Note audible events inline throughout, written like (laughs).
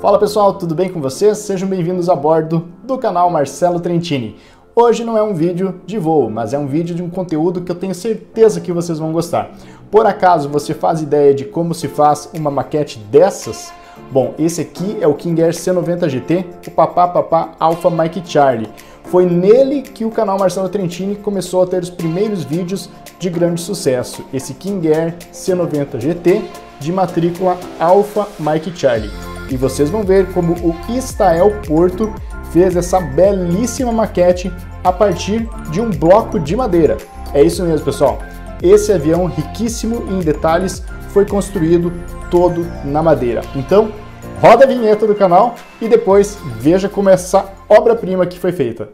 Fala pessoal, tudo bem com vocês? Sejam bem-vindos a bordo do canal Marcelo Trentini. Hoje não é um vídeo de voo, mas é um vídeo de um conteúdo que eu tenho certeza que vocês vão gostar. Por acaso você faz ideia de como se faz uma maquete dessas? Bom, esse aqui é o King Air C90 GT, o Papá Papá Alpha Mike Charlie. Foi nele que o canal Marcelo Trentini começou a ter os primeiros vídeos de grande sucesso. Esse King Air C90 GT de matrícula Alpha Mike Charlie. E vocês vão ver como o Istael Porto fez essa belíssima maquete a partir de um bloco de madeira. É isso mesmo, pessoal. Esse avião riquíssimo em detalhes foi construído todo na madeira. Então, roda a vinheta do canal e depois veja como essa obra-prima que foi feita.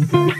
Mm-hmm. (laughs)